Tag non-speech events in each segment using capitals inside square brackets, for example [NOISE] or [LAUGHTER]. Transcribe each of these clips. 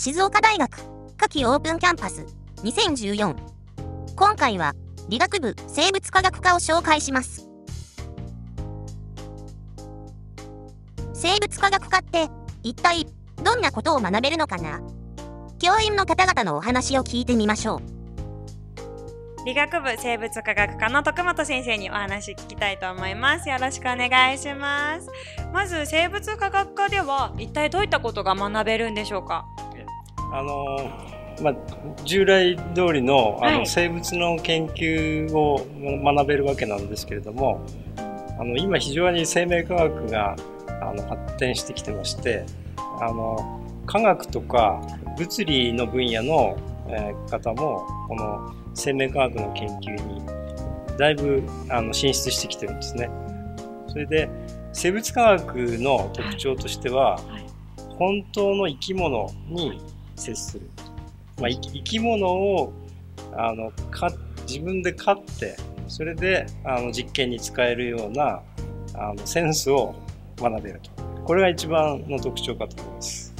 静岡大学夏季オープンキャンパス2014今回は理学部生物科学科を紹介します。生物科学科って一体どんなことを学べるのかな？教員の方々のお話を聞いてみましょう。理学部生物科学科の徳本先生にお話聞きたいと思います。よろしくお願いします。まず生物科学科では一体どういったことが学べるんでしょうか？あのまあ、従来通りのあの、生物の研究を学べるわけなんですけれどもあの今非常に生命科学があの発展してきてましてあの科学とか物理の分野の、えー、方もこの生命科学の研究にだいぶあの進出してきてるんですね。それで生物科学の特徴としては、本当の生き物に接する。まあ、生き物をあのか自分で飼ってそれであの実験に使えるようなあのセンスを学べるとこれが一番の特徴かと思います。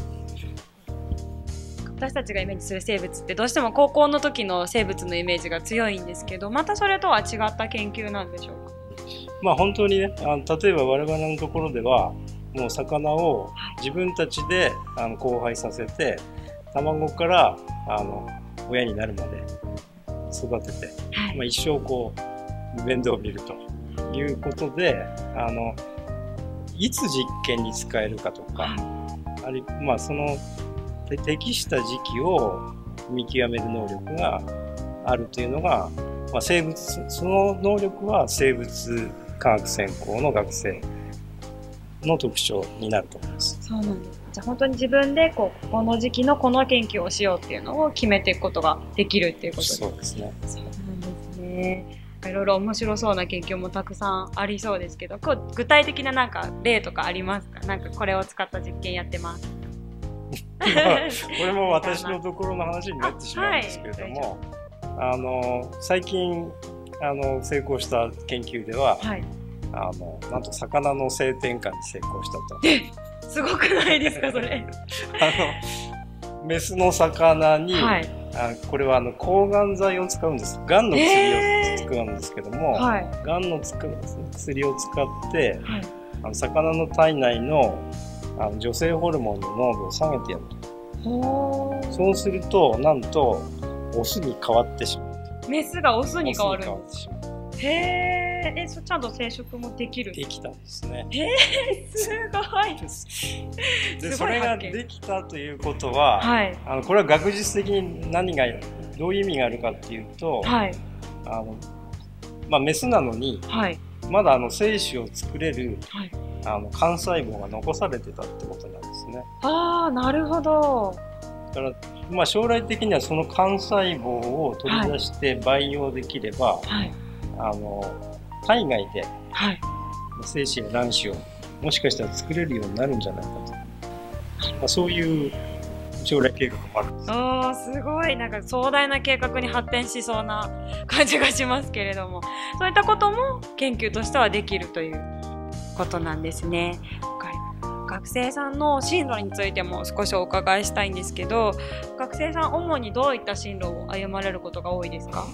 私たちがイメージする生物ってどうしても高校の時の生物のイメージが強いんですけどまたそれとは違った研究なんでしょうか？まあ本当にねあの例えば我々のところではもう魚を自分たちであの交配させて卵からあの親になるまで育てて、はい、まあ、一生こう面倒を見るということであのいつ実験に使えるかとか、はい、あるまあその適した時期を見極める能力があるというのが、まあ、生物その能力は生物科学専攻の学生の特徴になると思います。そうなんです。じゃあ本当に自分でこうこの時期のこの研究をしようっていうのを決めていくことができるっていうことですそうですね。そうなんですね。いろいろ面白そうな研究もたくさんありそうですけど、こう具体的ななんか例とかありますか？なんかこれを使った実験やってます。これも私のところの話になってしまうんですけれども、あ、はい、の最近あの成功した研究では、はい、あのなんと魚の性転換に成功したと。えすごくないですかそれ。[LAUGHS] あのメスの魚に、はい、あこれはあの抗がん剤を使うんです。がんの薬を使うんですけども、はい、がんの薬を使って、はい、あの魚の体内のあの女性ホルモンの濃度を下げてやると。そうするとなんとオスに変わってしまう。メスがオスに変わるへええそちゃんと生殖もできる？できたんですね。へえすごい。[LAUGHS] でそれができたということは、はい、あのこれは学術的に何がどういう意味があるかっていうと、はい、あのまあ、メスなのに、はい、まだあの精子を作れる、はい。あの幹細胞が残されてたってことなんですね。ああなるほど。だからまあ将来的にはその幹細胞を取り出して培養できれば、はい、あの体外で精子や卵子をもしかしたら作れるようになるんじゃないかと、まあ、そういう将来計画もあるんですあすごい。なんか壮大な計画に発展しそうな感じがしますけれども。そういったことも研究としてはできるということなんですね。学生さんの進路についても少しお伺いしたいんですけど学生さん主にどういった進路を歩まれることが多いですか？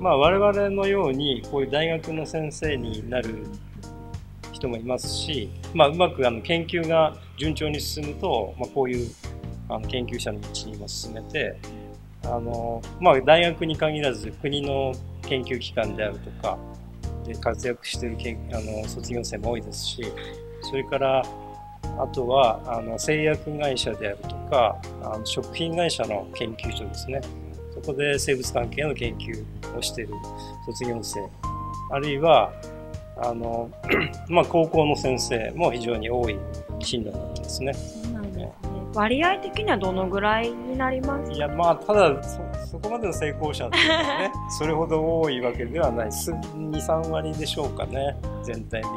まあ我々のようにこういう大学の先生になる人もいますし、まあ、うまくあの研究が順調に進むと、まあ、こういうあの研究者の道にも進めてあの、まあ、大学に限らず国の研究機関であるとかで活躍してるけあの卒業生も多いですしそれからあとはあの製薬会社であるとかあの食品会社の研究所ですね。そこで生物関係の研究をしている卒業生あるいはあの、[CLEARS THROAT] まあ、高校の先生も非常に多い進路なんですね。割合的にはどのぐらいになりますいやまあただそこまでの成功者っていうのはね [LAUGHS] それほど多いわけではない。23割でしょうかね全体でいう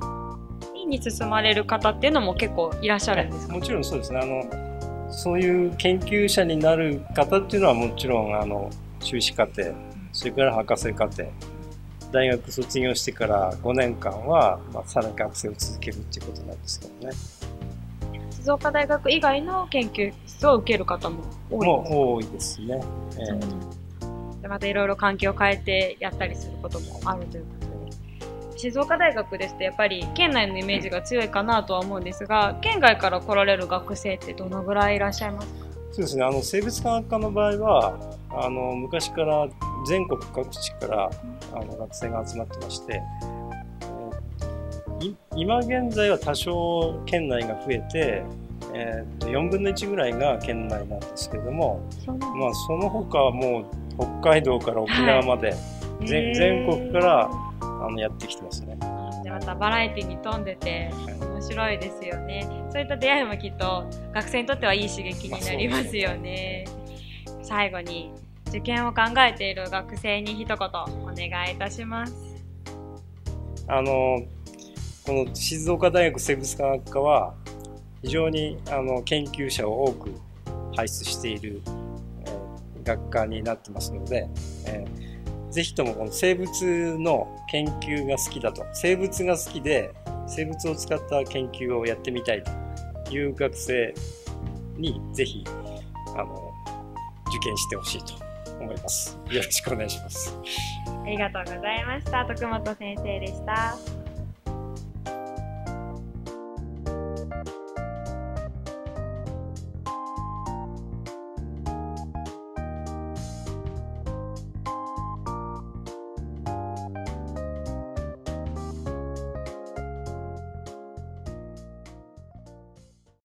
と。院に進まれる方っていうのも結構いらっしゃるんですか？もちろんそうですね。あのそういう研究者になる方っていうのはもちろんあの修士課程それから博士課程大学卒業してから5年間は、まあ、さらに学生を続けるっていうことなんですけどね。静岡大学以外の研究室を受ける方も多いですね。えーでまたいろいろ環境を変えてやったりすることもあるということで静岡大学ですとやっぱり県内のイメージが強いかなとは思うんですが県外から来られる学生ってどのぐらいいらっしゃいますか？そうですね。あの生物科学科の場合は、あの昔から全国各地からあの学生が集まってまして、今現在は多少県内が増えて、えーと4分の1ぐらいが県内なんですけれども、そまあその他はもう北海道から沖縄まで、全へー。全国からあのやってきてますね。でまたバラエティに富んでて面白いですよね。そういった出会いもきっと学生にとってはいい刺激になりますよね。最後に受験を考えている学生に一言お願いいたします。あのこの静岡大学生物科学科は非常にあの研究者を多く輩出している、えー学科になってますので、えーぜひともこの生物の研究が好きだと生物が好きで生物を使った研究をやってみたいという学生にぜひあの受験してほしいと思います。よろしくお願いします。ありがとうございました徳本先生でした